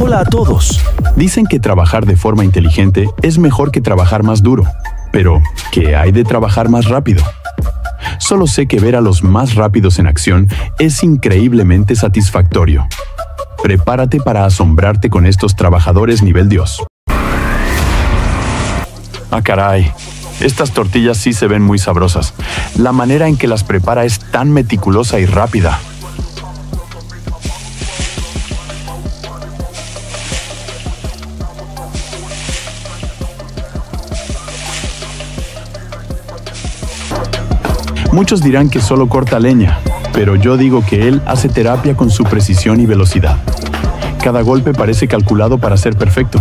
Hola a todos. Dicen que trabajar de forma inteligente es mejor que trabajar más duro. Pero, ¿qué hay de trabajar más rápido? Solo sé que ver a los más rápidos en acción es increíblemente satisfactorio. Prepárate para asombrarte con estos trabajadores nivel Dios. Ah, caray. Estas tortillas sí se ven muy sabrosas. La manera en que las prepara es tan meticulosa y rápida. Muchos dirán que solo corta leña, pero yo digo que él hace terapia con su precisión y velocidad. Cada golpe parece calculado para ser perfecto.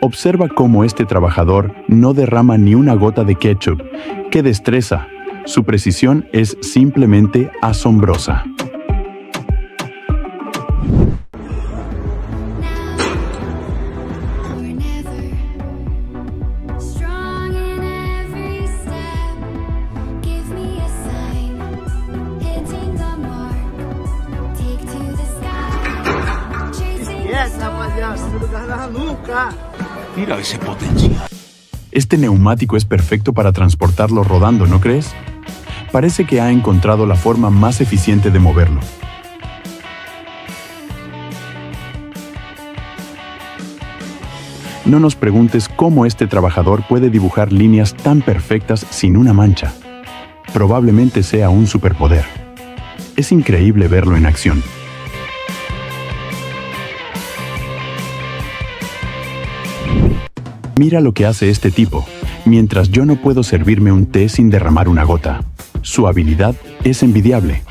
Observa cómo este trabajador no derrama ni una gota de ketchup. ¡Qué destreza! Su precisión es simplemente asombrosa. Mira ese potencial. Este neumático es perfecto para transportarlo rodando, ¿no crees? Parece que ha encontrado la forma más eficiente de moverlo. No nos preguntes cómo este trabajador puede dibujar líneas tan perfectas sin una mancha. Probablemente sea un superpoder. Es increíble verlo en acción. Mira lo que hace este tipo, mientras yo no puedo servirme un té sin derramar una gota. Su habilidad es envidiable.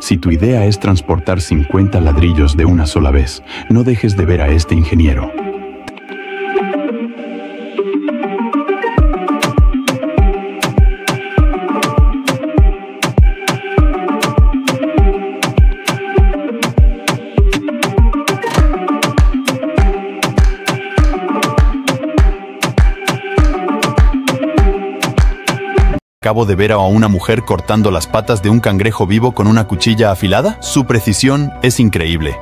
Si tu idea es transportar 50 ladrillos de una sola vez, no dejes de ver a este ingeniero. Acabo de ver a una mujer cortando las patas de un cangrejo vivo con una cuchilla afilada. Su precisión es increíble.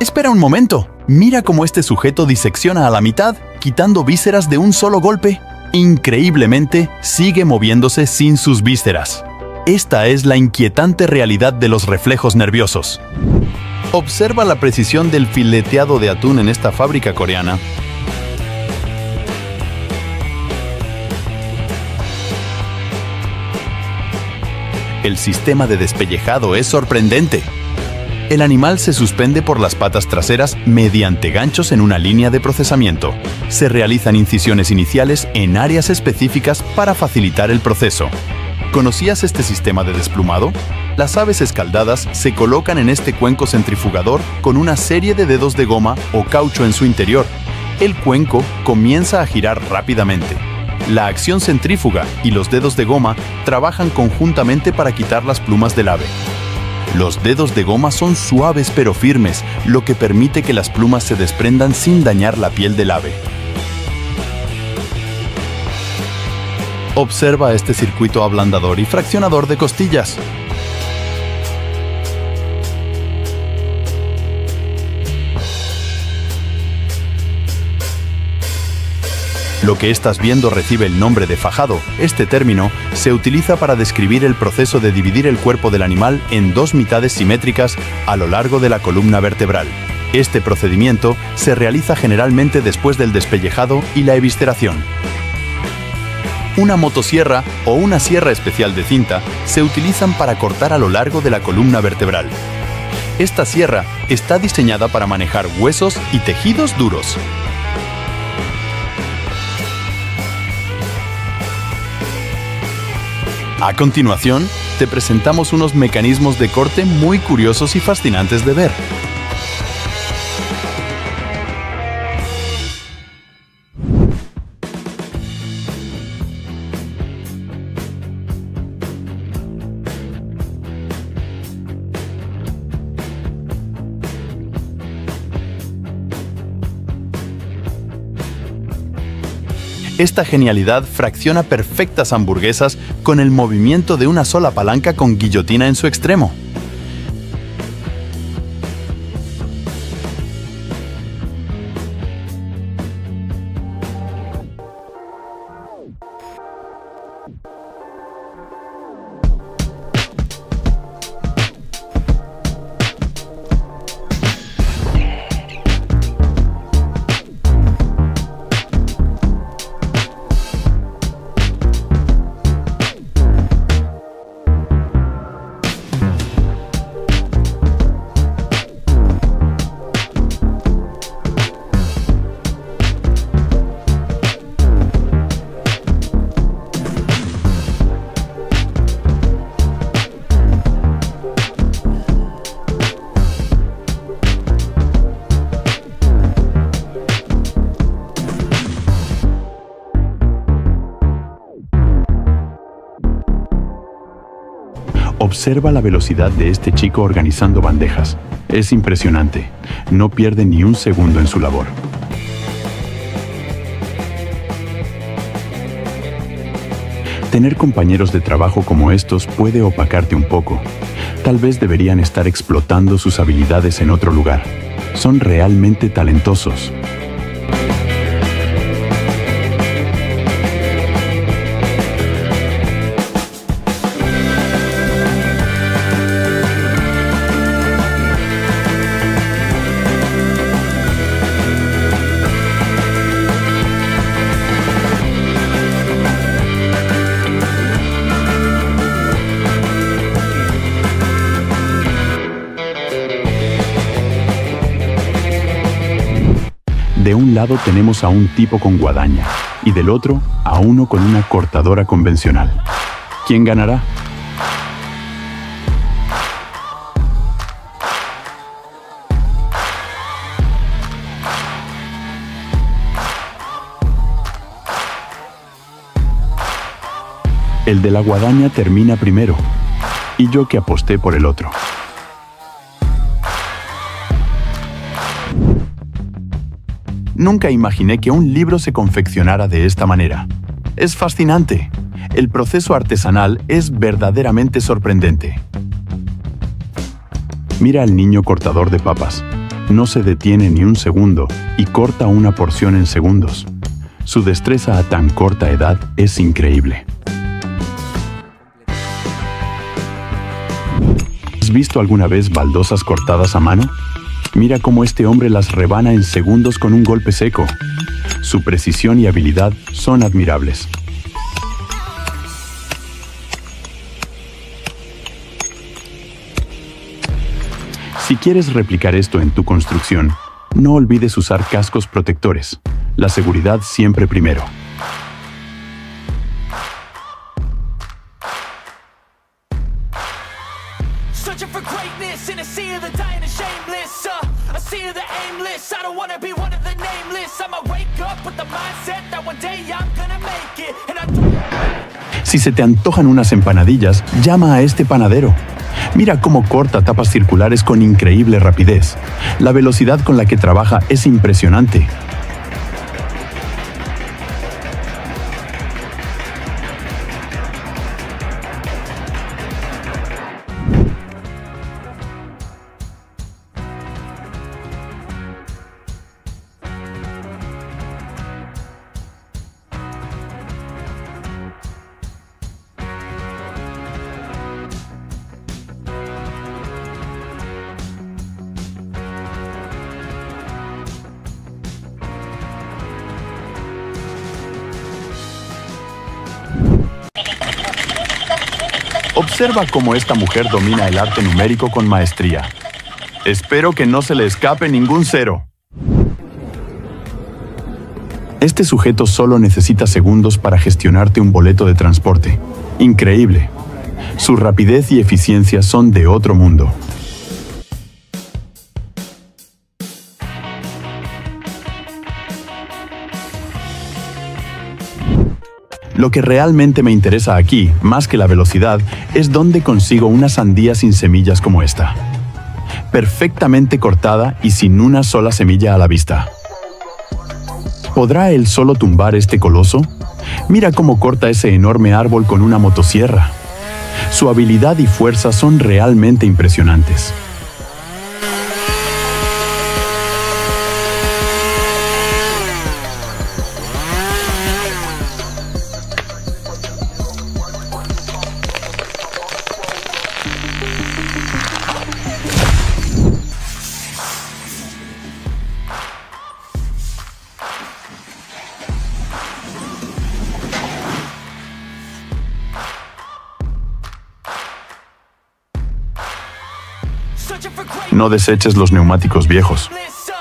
Espera un momento. Mira cómo este sujeto disecciona a la mitad, quitando vísceras de un solo golpe. Increíblemente, sigue moviéndose sin sus vísceras. Esta es la inquietante realidad de los reflejos nerviosos. Observa la precisión del fileteado de atún en esta fábrica coreana El sistema de despellejado es sorprendente. El animal se suspende por las patas traseras mediante ganchos en una línea de procesamiento. Se realizan incisiones iniciales en áreas específicas para facilitar el proceso. ¿Conocías este sistema de desplumado? Las aves escaldadas se colocan en este cuenco centrifugador con una serie de dedos de goma o caucho en su interior. El cuenco comienza a girar rápidamente la acción centrífuga y los dedos de goma trabajan conjuntamente para quitar las plumas del ave. Los dedos de goma son suaves pero firmes, lo que permite que las plumas se desprendan sin dañar la piel del ave. Observa este circuito ablandador y fraccionador de costillas. Lo que estás viendo recibe el nombre de fajado. Este término se utiliza para describir el proceso de dividir el cuerpo del animal en dos mitades simétricas a lo largo de la columna vertebral. Este procedimiento se realiza generalmente después del despellejado y la evisceración. Una motosierra o una sierra especial de cinta se utilizan para cortar a lo largo de la columna vertebral. Esta sierra está diseñada para manejar huesos y tejidos duros. A continuación, te presentamos unos mecanismos de corte muy curiosos y fascinantes de ver. Esta genialidad fracciona perfectas hamburguesas con el movimiento de una sola palanca con guillotina en su extremo. Observa la velocidad de este chico organizando bandejas. Es impresionante. No pierde ni un segundo en su labor. Tener compañeros de trabajo como estos puede opacarte un poco. Tal vez deberían estar explotando sus habilidades en otro lugar. Son realmente talentosos. Un lado tenemos a un tipo con guadaña y del otro a uno con una cortadora convencional. ¿Quién ganará? El de la guadaña termina primero y yo que aposté por el otro. Nunca imaginé que un libro se confeccionara de esta manera. Es fascinante. El proceso artesanal es verdaderamente sorprendente. Mira al niño cortador de papas. No se detiene ni un segundo y corta una porción en segundos. Su destreza a tan corta edad es increíble. ¿Has visto alguna vez baldosas cortadas a mano? Mira cómo este hombre las rebana en segundos con un golpe seco. Su precisión y habilidad son admirables. Si quieres replicar esto en tu construcción, no olvides usar cascos protectores. La seguridad siempre primero. Si se te antojan unas empanadillas, llama a este panadero. Mira cómo corta tapas circulares con increíble rapidez. La velocidad con la que trabaja es impresionante. Observa cómo esta mujer domina el arte numérico con maestría. Espero que no se le escape ningún cero. Este sujeto solo necesita segundos para gestionarte un boleto de transporte. Increíble. Su rapidez y eficiencia son de otro mundo. Lo que realmente me interesa aquí, más que la velocidad, es dónde consigo una sandía sin semillas como esta. Perfectamente cortada y sin una sola semilla a la vista. ¿Podrá él solo tumbar este coloso? Mira cómo corta ese enorme árbol con una motosierra. Su habilidad y fuerza son realmente impresionantes. No deseches los neumáticos viejos.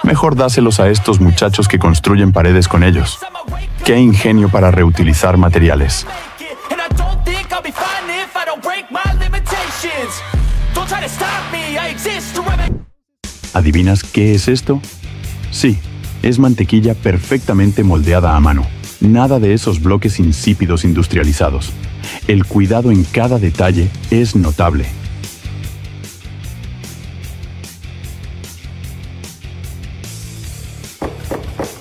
Mejor dáselos a estos muchachos que construyen paredes con ellos. Qué ingenio para reutilizar materiales. ¿Adivinas qué es esto? Sí, es mantequilla perfectamente moldeada a mano. Nada de esos bloques insípidos industrializados. El cuidado en cada detalle es notable.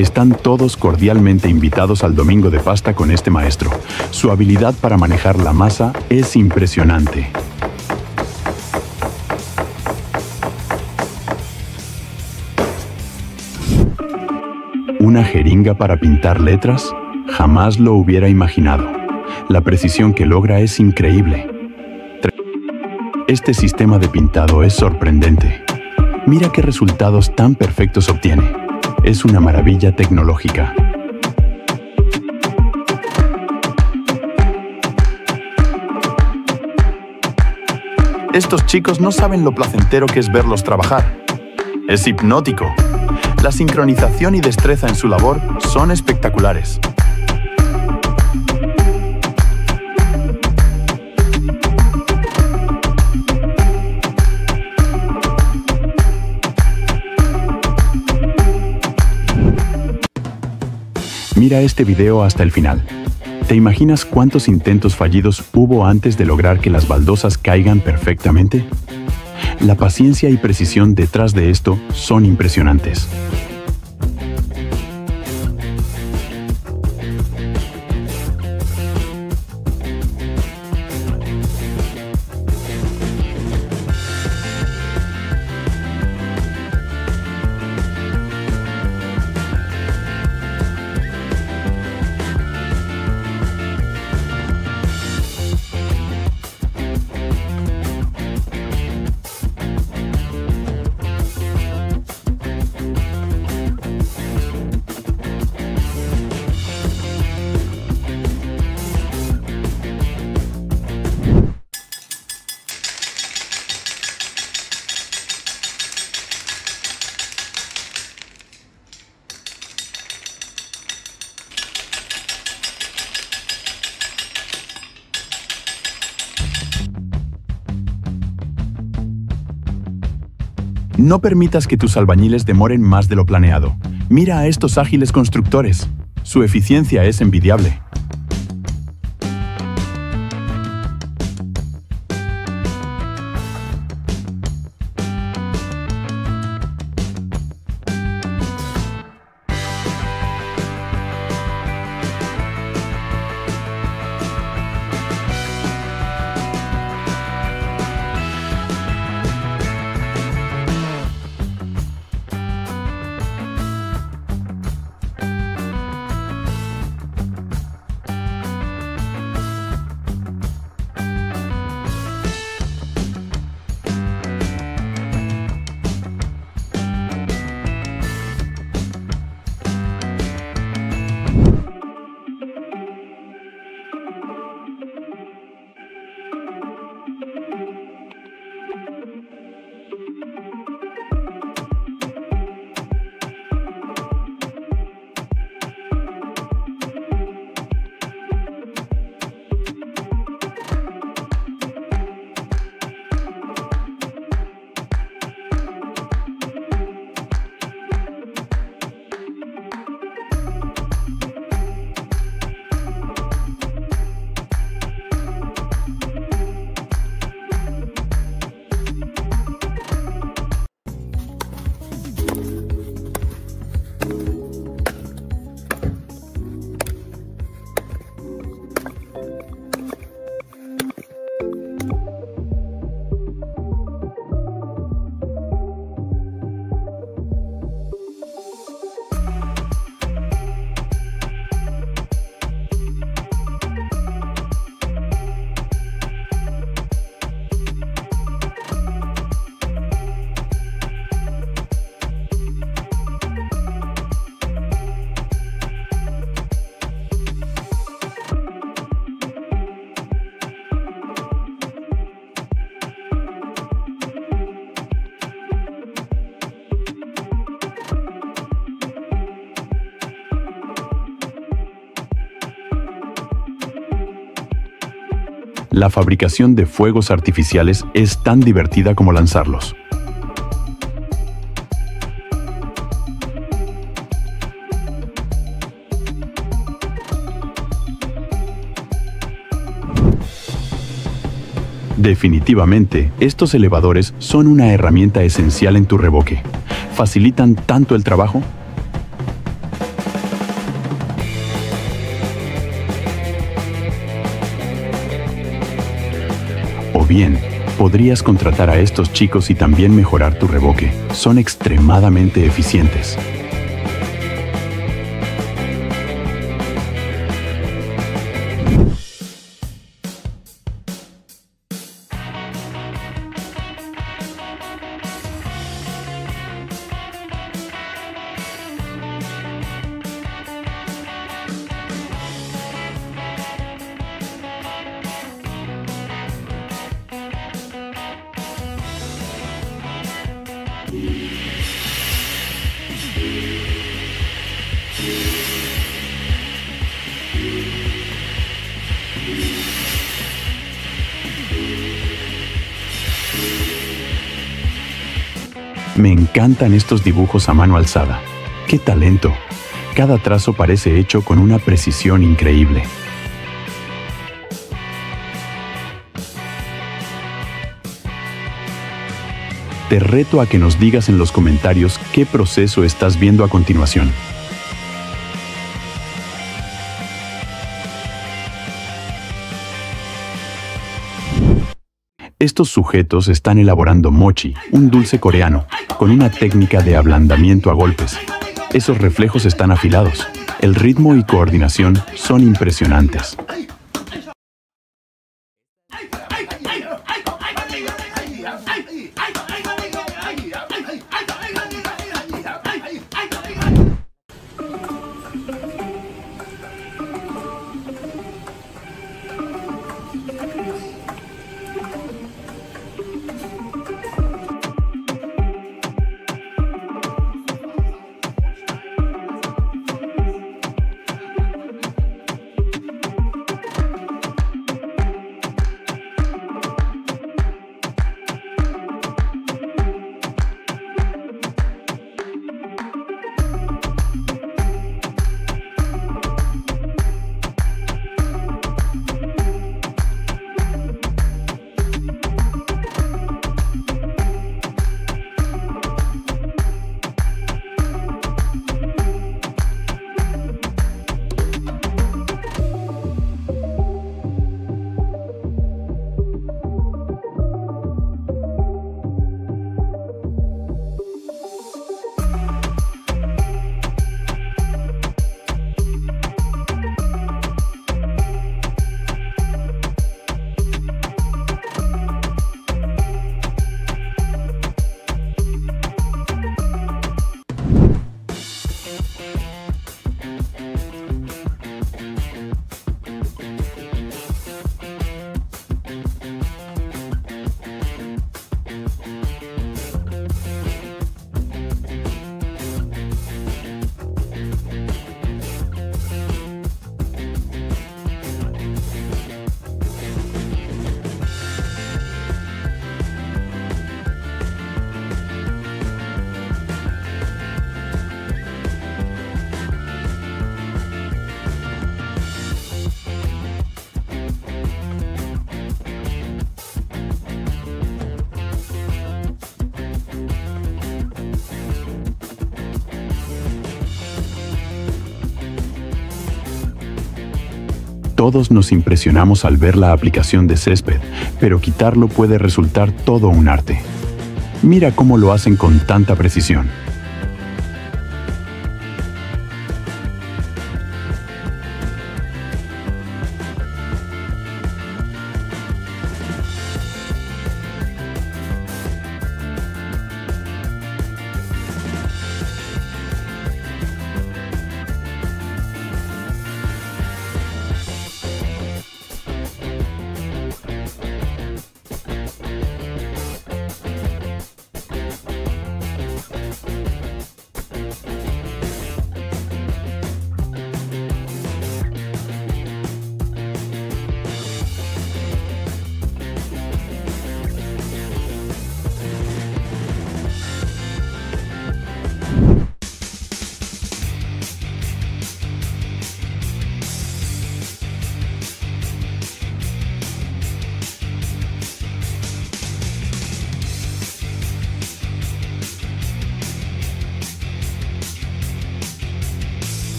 Están todos cordialmente invitados al domingo de pasta con este maestro. Su habilidad para manejar la masa es impresionante. ¿Una jeringa para pintar letras? Jamás lo hubiera imaginado. La precisión que logra es increíble. Este sistema de pintado es sorprendente. Mira qué resultados tan perfectos obtiene. Es una maravilla tecnológica. Estos chicos no saben lo placentero que es verlos trabajar. Es hipnótico. La sincronización y destreza en su labor son espectaculares. Mira este video hasta el final. ¿Te imaginas cuántos intentos fallidos hubo antes de lograr que las baldosas caigan perfectamente? La paciencia y precisión detrás de esto son impresionantes. No permitas que tus albañiles demoren más de lo planeado. Mira a estos ágiles constructores. Su eficiencia es envidiable. La fabricación de fuegos artificiales es tan divertida como lanzarlos. Definitivamente, estos elevadores son una herramienta esencial en tu reboque. Facilitan tanto el trabajo O bien, podrías contratar a estos chicos y también mejorar tu reboque. Son extremadamente eficientes. Encantan estos dibujos a mano alzada. ¡Qué talento! Cada trazo parece hecho con una precisión increíble. Te reto a que nos digas en los comentarios qué proceso estás viendo a continuación. Estos sujetos están elaborando mochi, un dulce coreano, con una técnica de ablandamiento a golpes. Esos reflejos están afilados. El ritmo y coordinación son impresionantes. Todos nos impresionamos al ver la aplicación de césped, pero quitarlo puede resultar todo un arte. Mira cómo lo hacen con tanta precisión.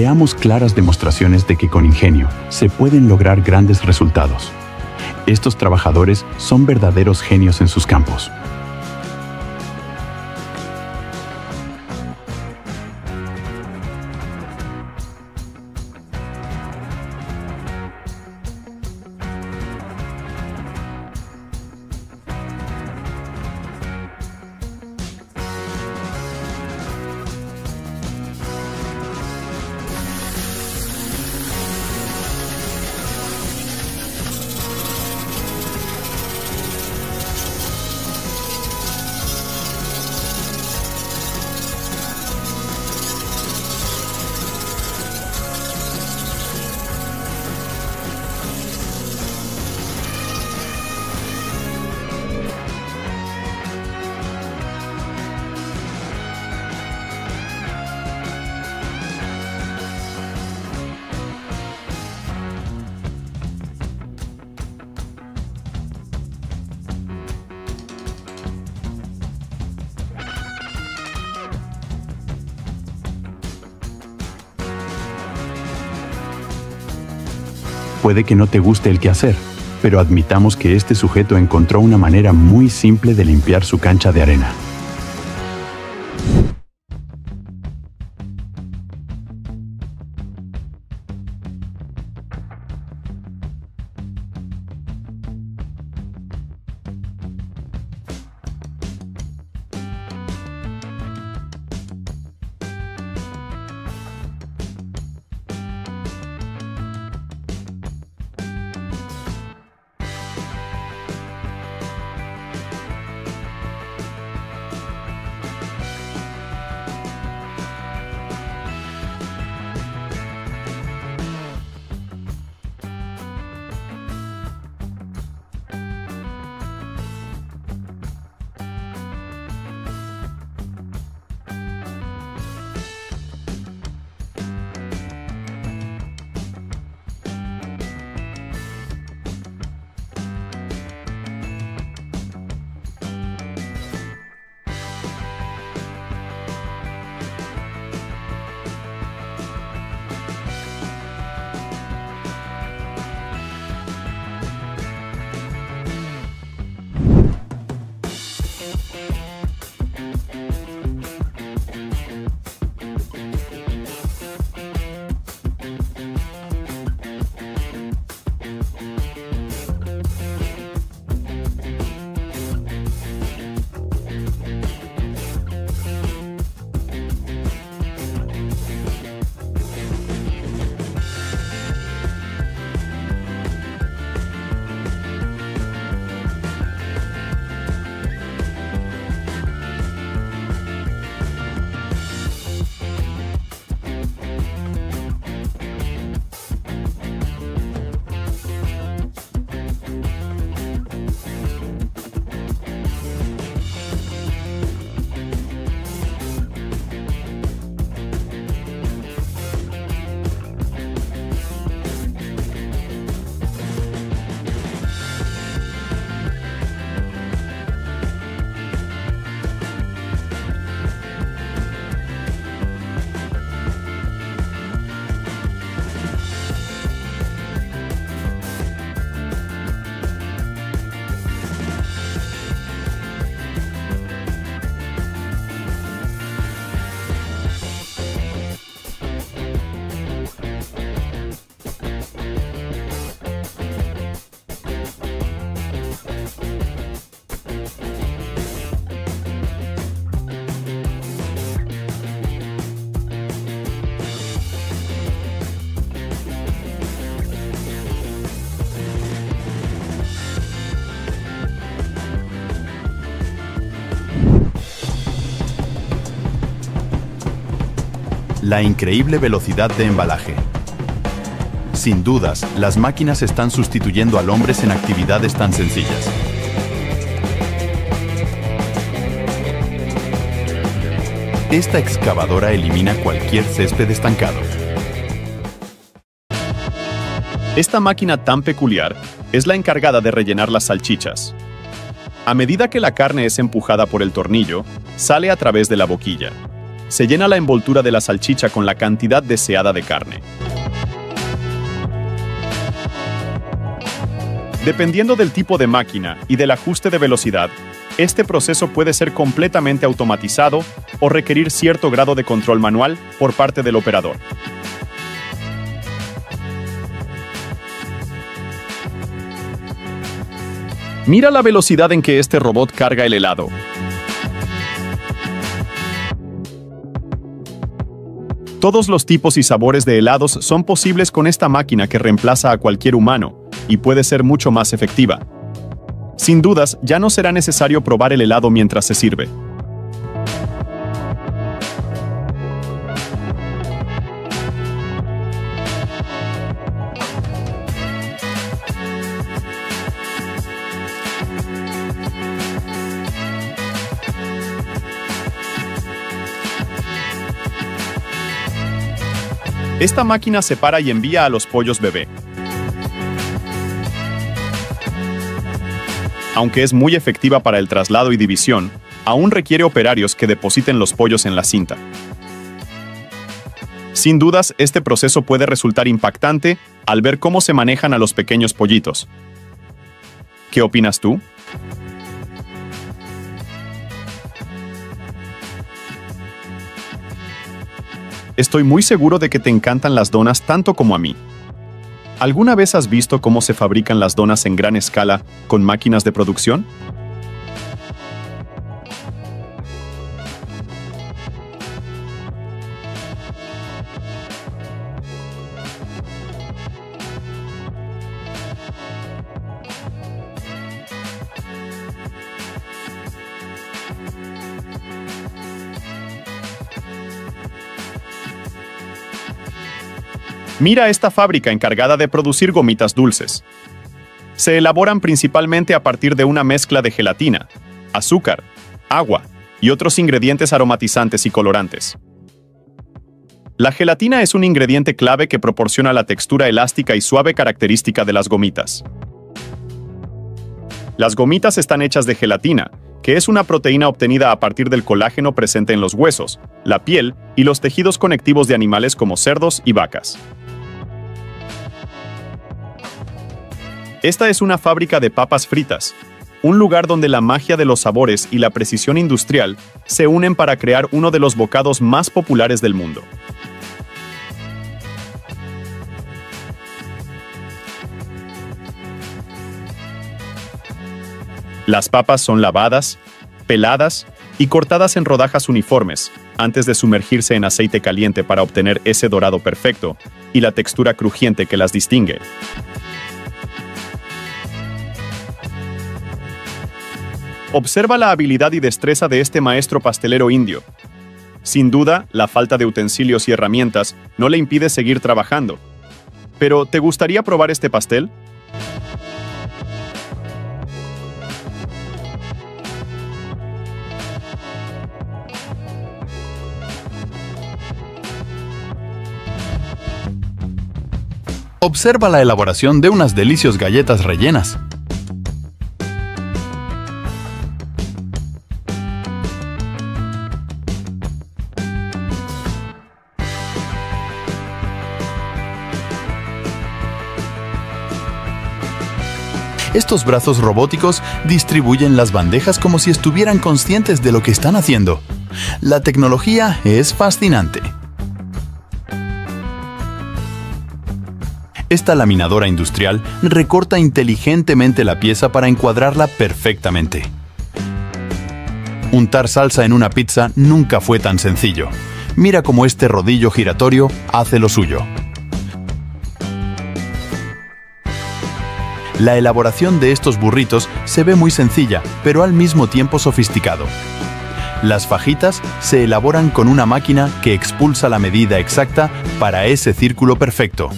Veamos claras demostraciones de que con ingenio se pueden lograr grandes resultados. Estos trabajadores son verdaderos genios en sus campos. Puede que no te guste el quehacer, pero admitamos que este sujeto encontró una manera muy simple de limpiar su cancha de arena. La increíble velocidad de embalaje. Sin dudas, las máquinas están sustituyendo al hombre en actividades tan sencillas. Esta excavadora elimina cualquier césped estancado. Esta máquina tan peculiar es la encargada de rellenar las salchichas. A medida que la carne es empujada por el tornillo, sale a través de la boquilla. Se llena la envoltura de la salchicha con la cantidad deseada de carne. Dependiendo del tipo de máquina y del ajuste de velocidad, este proceso puede ser completamente automatizado o requerir cierto grado de control manual por parte del operador. Mira la velocidad en que este robot carga el helado. Todos los tipos y sabores de helados son posibles con esta máquina que reemplaza a cualquier humano y puede ser mucho más efectiva. Sin dudas, ya no será necesario probar el helado mientras se sirve. Esta máquina separa y envía a los pollos bebé. Aunque es muy efectiva para el traslado y división, aún requiere operarios que depositen los pollos en la cinta. Sin dudas, este proceso puede resultar impactante al ver cómo se manejan a los pequeños pollitos. ¿Qué opinas tú? Estoy muy seguro de que te encantan las donas tanto como a mí. ¿Alguna vez has visto cómo se fabrican las donas en gran escala con máquinas de producción? Mira esta fábrica encargada de producir gomitas dulces. Se elaboran principalmente a partir de una mezcla de gelatina, azúcar, agua y otros ingredientes aromatizantes y colorantes. La gelatina es un ingrediente clave que proporciona la textura elástica y suave característica de las gomitas. Las gomitas están hechas de gelatina, que es una proteína obtenida a partir del colágeno presente en los huesos, la piel y los tejidos conectivos de animales como cerdos y vacas. Esta es una fábrica de papas fritas, un lugar donde la magia de los sabores y la precisión industrial se unen para crear uno de los bocados más populares del mundo. Las papas son lavadas, peladas y cortadas en rodajas uniformes antes de sumergirse en aceite caliente para obtener ese dorado perfecto y la textura crujiente que las distingue. Observa la habilidad y destreza de este maestro pastelero indio. Sin duda, la falta de utensilios y herramientas no le impide seguir trabajando. Pero, ¿te gustaría probar este pastel? Observa la elaboración de unas delicios galletas rellenas. Estos brazos robóticos distribuyen las bandejas como si estuvieran conscientes de lo que están haciendo. La tecnología es fascinante. Esta laminadora industrial recorta inteligentemente la pieza para encuadrarla perfectamente. Untar salsa en una pizza nunca fue tan sencillo. Mira cómo este rodillo giratorio hace lo suyo. La elaboración de estos burritos se ve muy sencilla, pero al mismo tiempo sofisticado. Las fajitas se elaboran con una máquina que expulsa la medida exacta para ese círculo perfecto.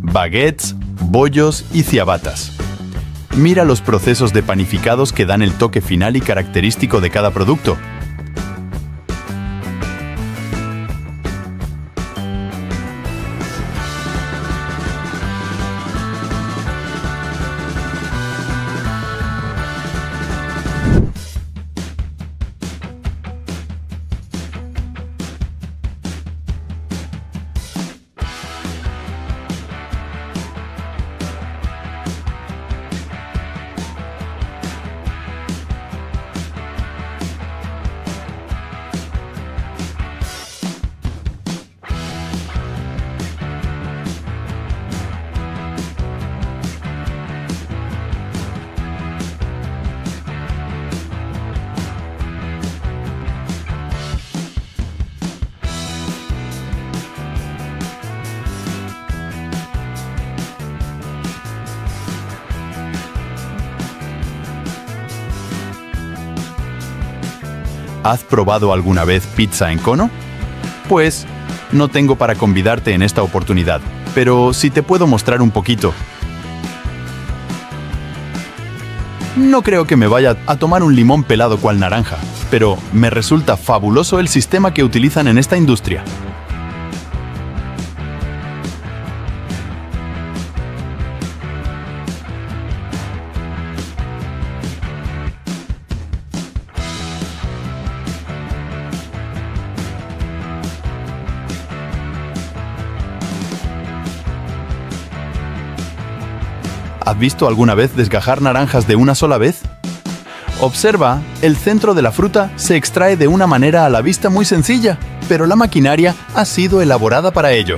Baguettes, bollos y ciabatas. Mira los procesos de panificados que dan el toque final y característico de cada producto. ¿Has probado alguna vez pizza en cono? Pues no tengo para convidarte en esta oportunidad, pero si te puedo mostrar un poquito. No creo que me vaya a tomar un limón pelado cual naranja, pero me resulta fabuloso el sistema que utilizan en esta industria. Visto alguna vez desgajar naranjas de una sola vez? Observa, el centro de la fruta se extrae de una manera a la vista muy sencilla, pero la maquinaria ha sido elaborada para ello.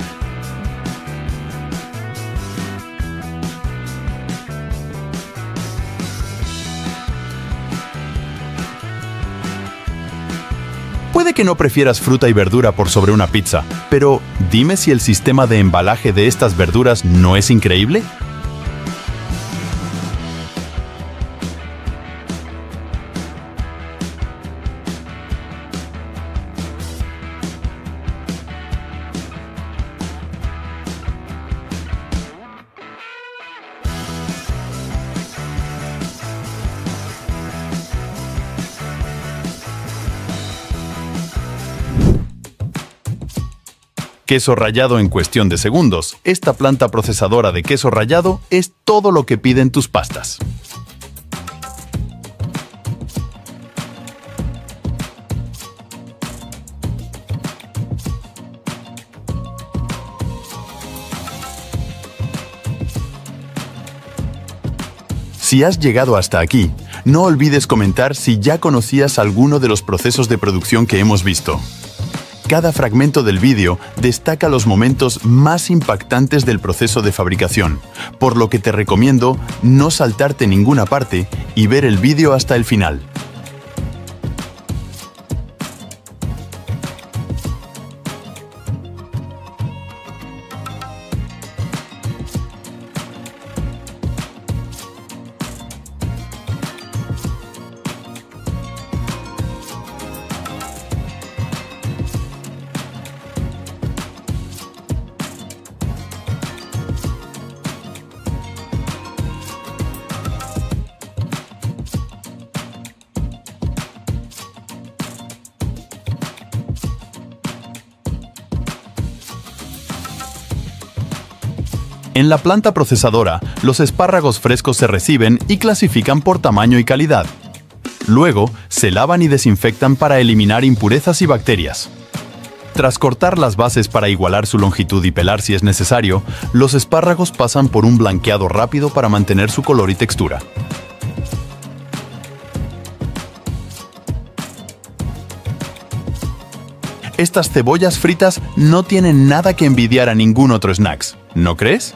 Puede que no prefieras fruta y verdura por sobre una pizza, pero dime si el sistema de embalaje de estas verduras no es increíble. Queso rallado en cuestión de segundos. Esta planta procesadora de queso rallado es todo lo que piden tus pastas. Si has llegado hasta aquí, no olvides comentar si ya conocías alguno de los procesos de producción que hemos visto. Cada fragmento del vídeo destaca los momentos más impactantes del proceso de fabricación, por lo que te recomiendo no saltarte ninguna parte y ver el vídeo hasta el final. En la planta procesadora, los espárragos frescos se reciben y clasifican por tamaño y calidad. Luego, se lavan y desinfectan para eliminar impurezas y bacterias. Tras cortar las bases para igualar su longitud y pelar si es necesario, los espárragos pasan por un blanqueado rápido para mantener su color y textura. Estas cebollas fritas no tienen nada que envidiar a ningún otro snacks, ¿no crees?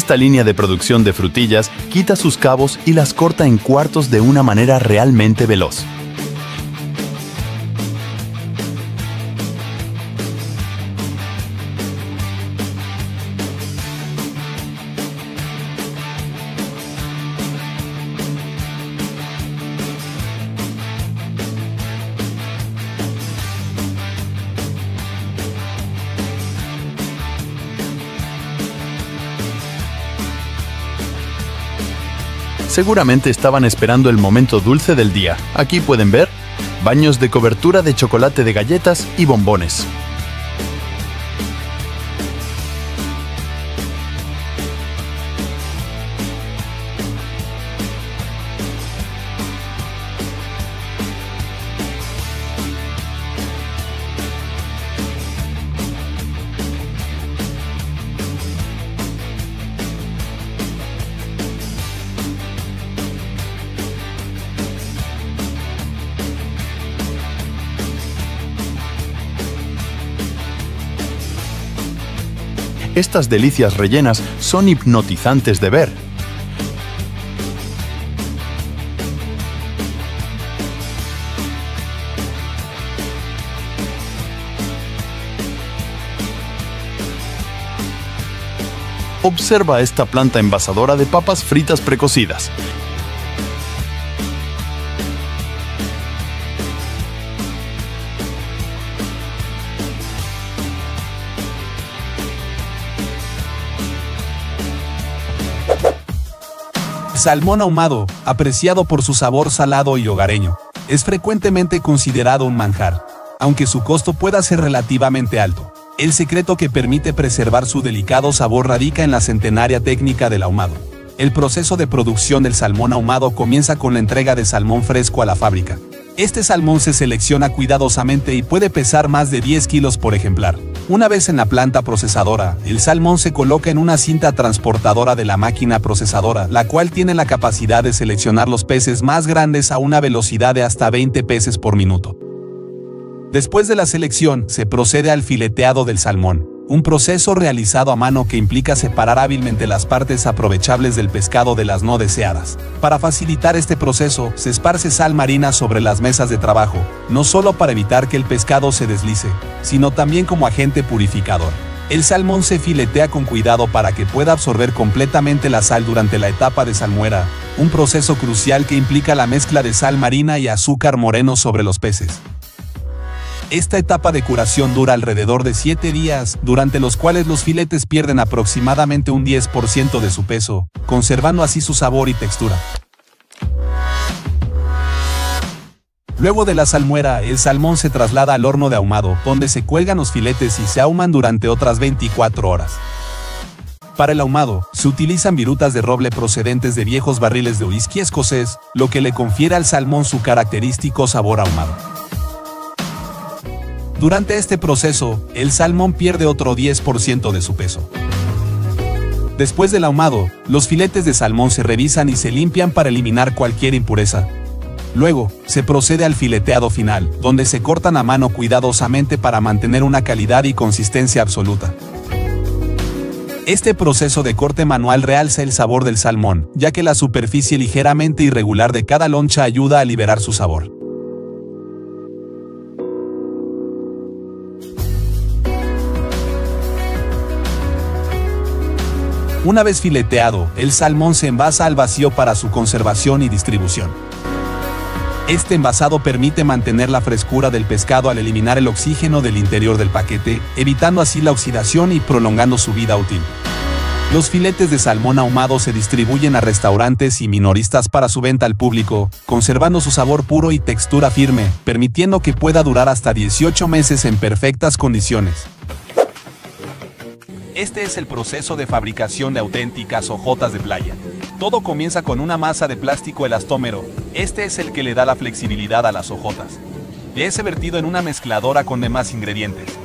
Esta línea de producción de frutillas quita sus cabos y las corta en cuartos de una manera realmente veloz. Seguramente estaban esperando el momento dulce del día. Aquí pueden ver baños de cobertura de chocolate de galletas y bombones. Estas delicias rellenas son hipnotizantes de ver. Observa esta planta envasadora de papas fritas precocidas. Salmón ahumado, apreciado por su sabor salado y hogareño, es frecuentemente considerado un manjar, aunque su costo pueda ser relativamente alto. El secreto que permite preservar su delicado sabor radica en la centenaria técnica del ahumado. El proceso de producción del salmón ahumado comienza con la entrega de salmón fresco a la fábrica. Este salmón se selecciona cuidadosamente y puede pesar más de 10 kilos por ejemplar. Una vez en la planta procesadora, el salmón se coloca en una cinta transportadora de la máquina procesadora, la cual tiene la capacidad de seleccionar los peces más grandes a una velocidad de hasta 20 peces por minuto. Después de la selección, se procede al fileteado del salmón, un proceso realizado a mano que implica separar hábilmente las partes aprovechables del pescado de las no deseadas. Para facilitar este proceso, se esparce sal marina sobre las mesas de trabajo, no solo para evitar que el pescado se deslice, sino también como agente purificador. El salmón se filetea con cuidado para que pueda absorber completamente la sal durante la etapa de salmuera, un proceso crucial que implica la mezcla de sal marina y azúcar moreno sobre los peces. Esta etapa de curación dura alrededor de 7 días, durante los cuales los filetes pierden aproximadamente un 10% de su peso, conservando así su sabor y textura. Luego de la salmuera, el salmón se traslada al horno de ahumado, donde se cuelgan los filetes y se ahuman durante otras 24 horas. Para el ahumado, se utilizan virutas de roble procedentes de viejos barriles de whisky escocés, lo que le confiere al salmón su característico sabor ahumado. Durante este proceso, el salmón pierde otro 10% de su peso. Después del ahumado, los filetes de salmón se revisan y se limpian para eliminar cualquier impureza. Luego, se procede al fileteado final, donde se cortan a mano cuidadosamente para mantener una calidad y consistencia absoluta. Este proceso de corte manual realza el sabor del salmón, ya que la superficie ligeramente irregular de cada loncha ayuda a liberar su sabor. Una vez fileteado, el salmón se envasa al vacío para su conservación y distribución. Este envasado permite mantener la frescura del pescado al eliminar el oxígeno del interior del paquete, evitando así la oxidación y prolongando su vida útil. Los filetes de salmón ahumado se distribuyen a restaurantes y minoristas para su venta al público, conservando su sabor puro y textura firme, permitiendo que pueda durar hasta 18 meses en perfectas condiciones. Este es el proceso de fabricación de auténticas hojotas de playa. Todo comienza con una masa de plástico elastómero. Este es el que le da la flexibilidad a las hojotas. Es vertido en una mezcladora con demás ingredientes.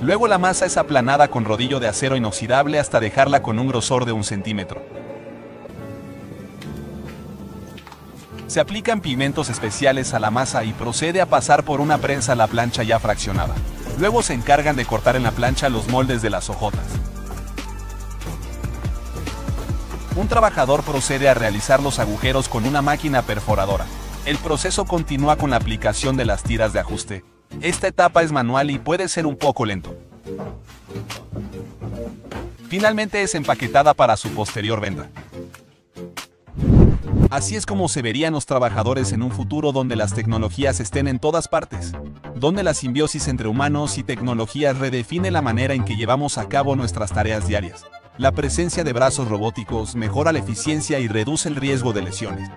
Luego la masa es aplanada con rodillo de acero inoxidable hasta dejarla con un grosor de un centímetro. Se aplican pigmentos especiales a la masa y procede a pasar por una prensa la plancha ya fraccionada. Luego se encargan de cortar en la plancha los moldes de las hojotas. Un trabajador procede a realizar los agujeros con una máquina perforadora. El proceso continúa con la aplicación de las tiras de ajuste. Esta etapa es manual y puede ser un poco lento. Finalmente es empaquetada para su posterior venta. Así es como se verían los trabajadores en un futuro donde las tecnologías estén en todas partes, donde la simbiosis entre humanos y tecnologías redefine la manera en que llevamos a cabo nuestras tareas diarias. La presencia de brazos robóticos mejora la eficiencia y reduce el riesgo de lesiones.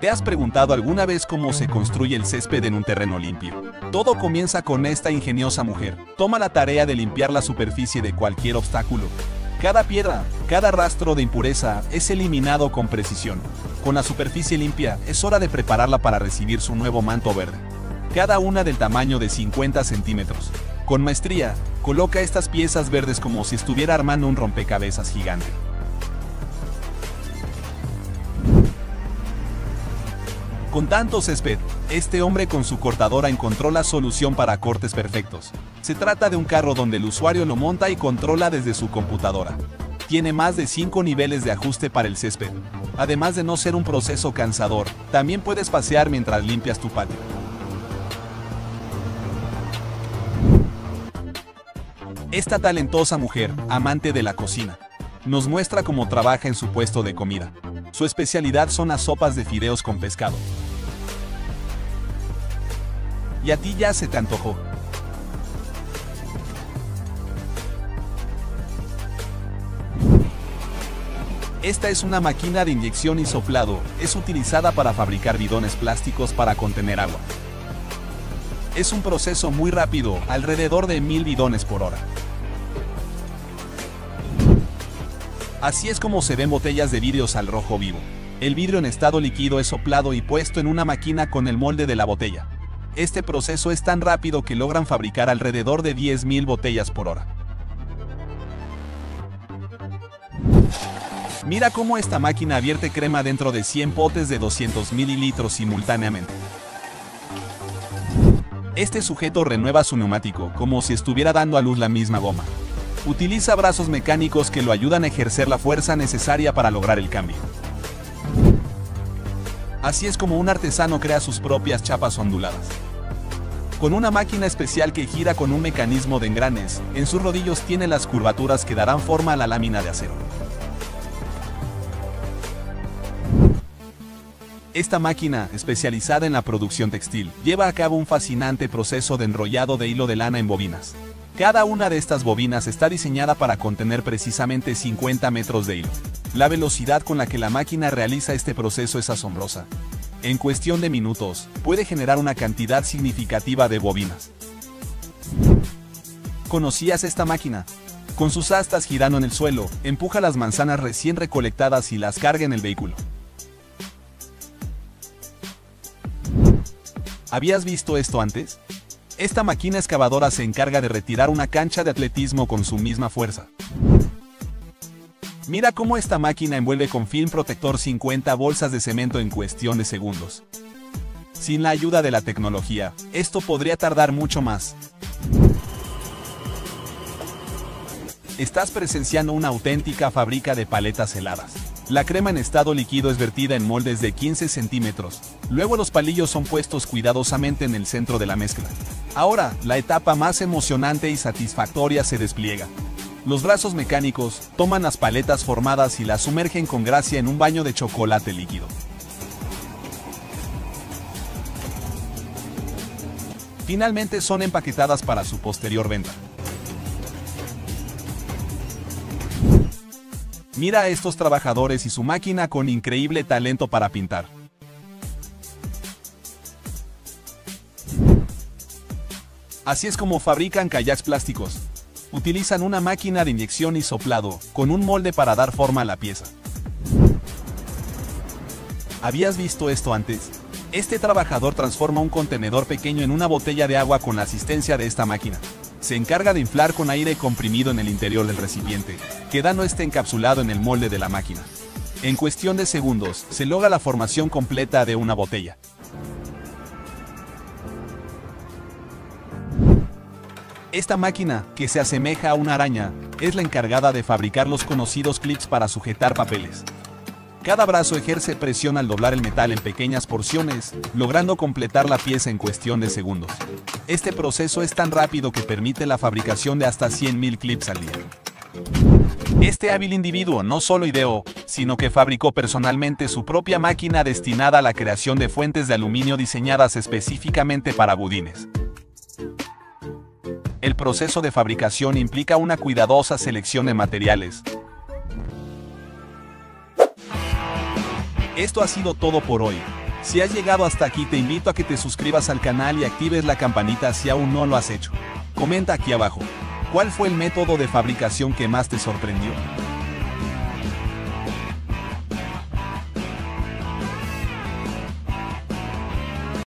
¿Te has preguntado alguna vez cómo se construye el césped en un terreno limpio? Todo comienza con esta ingeniosa mujer. Toma la tarea de limpiar la superficie de cualquier obstáculo, cada piedra, cada rastro de impureza es eliminado con precisión. Con la superficie limpia, es hora de prepararla para recibir su nuevo manto verde. Cada una del tamaño de 50 centímetros. Con maestría, coloca estas piezas verdes como si estuviera armando un rompecabezas gigante. Con tanto césped, Este hombre con su cortadora encontró la solución para cortes perfectos. Se trata de un carro donde el usuario lo monta y controla desde su computadora. Tiene más de 5 niveles de ajuste para el césped. Además de no ser un proceso cansador, también puedes pasear mientras limpias tu patio. Esta talentosa mujer, amante de la cocina, nos muestra cómo trabaja en su puesto de comida. Su especialidad son las sopas de fideos con pescado. ¿Y a ti ya se te antojó? Esta es una máquina de inyección y soplado, es utilizada para fabricar bidones plásticos para contener agua. Es un proceso muy rápido, alrededor de mil bidones por hora. Así es como se ven botellas de vidrios al rojo vivo. El vidrio en estado líquido es soplado y puesto en una máquina con el molde de la botella. Este proceso es tan rápido que logran fabricar alrededor de 10.000 botellas por hora. Mira cómo esta máquina vierte crema dentro de 100 potes de 200 mililitros simultáneamente. Este sujeto renueva su neumático como si estuviera dando a luz la misma goma. Utiliza brazos mecánicos que lo ayudan a ejercer la fuerza necesaria para lograr el cambio. Así es como un artesano crea sus propias chapas onduladas. Con una máquina especial que gira con un mecanismo de engranes, en sus rodillos tiene las curvaturas que darán forma a la lámina de acero. Esta máquina, especializada en la producción textil, lleva a cabo un fascinante proceso de enrollado de hilo de lana en bobinas. Cada una de estas bobinas está diseñada para contener precisamente 50 metros de hilo. La velocidad con la que la máquina realiza este proceso es asombrosa. En cuestión de minutos, puede generar una cantidad significativa de bobinas. ¿Conocías esta máquina? Con sus astas girando en el suelo, empuja las manzanas recién recolectadas y las carga en el vehículo. ¿Habías visto esto antes? Esta máquina excavadora se encarga de retirar una cancha de atletismo con su misma fuerza. Mira cómo esta máquina envuelve con film protector 50 bolsas de cemento en cuestión de segundos. Sin la ayuda de la tecnología, esto podría tardar mucho más. Estás presenciando una auténtica fábrica de paletas heladas. La crema en estado líquido es vertida en moldes de 15 centímetros. Luego los palillos son puestos cuidadosamente en el centro de la mezcla. Ahora, la etapa más emocionante y satisfactoria se despliega. Los brazos mecánicos toman las paletas formadas y las sumergen con gracia en un baño de chocolate líquido. Finalmente son empaquetadas para su posterior venta. Mira a estos trabajadores y su máquina con increíble talento para pintar. Así es como fabrican kayaks plásticos. Utilizan una máquina de inyección y soplado, con un molde para dar forma a la pieza. ¿Habías visto esto antes? Este trabajador transforma un contenedor pequeño en una botella de agua con la asistencia de esta máquina. Se encarga de inflar con aire comprimido en el interior del recipiente, quedando este encapsulado en el molde de la máquina. En cuestión de segundos, se logra la formación completa de una botella. Esta máquina, que se asemeja a una araña, es la encargada de fabricar los conocidos clips para sujetar papeles. Cada brazo ejerce presión al doblar el metal en pequeñas porciones, logrando completar la pieza en cuestión de segundos. Este proceso es tan rápido que permite la fabricación de hasta 100.000 clips al día. Este hábil individuo no solo ideó, sino que fabricó personalmente su propia máquina destinada a la creación de fuentes de aluminio diseñadas específicamente para budines. El proceso de fabricación implica una cuidadosa selección de materiales. Esto ha sido todo por hoy. Si has llegado hasta aquí te invito a que te suscribas al canal y actives la campanita si aún no lo has hecho. Comenta aquí abajo. ¿Cuál fue el método de fabricación que más te sorprendió?